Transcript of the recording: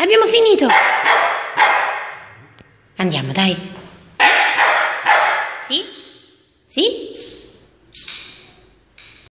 Abbiamo finito. Andiamo, dai. Sì?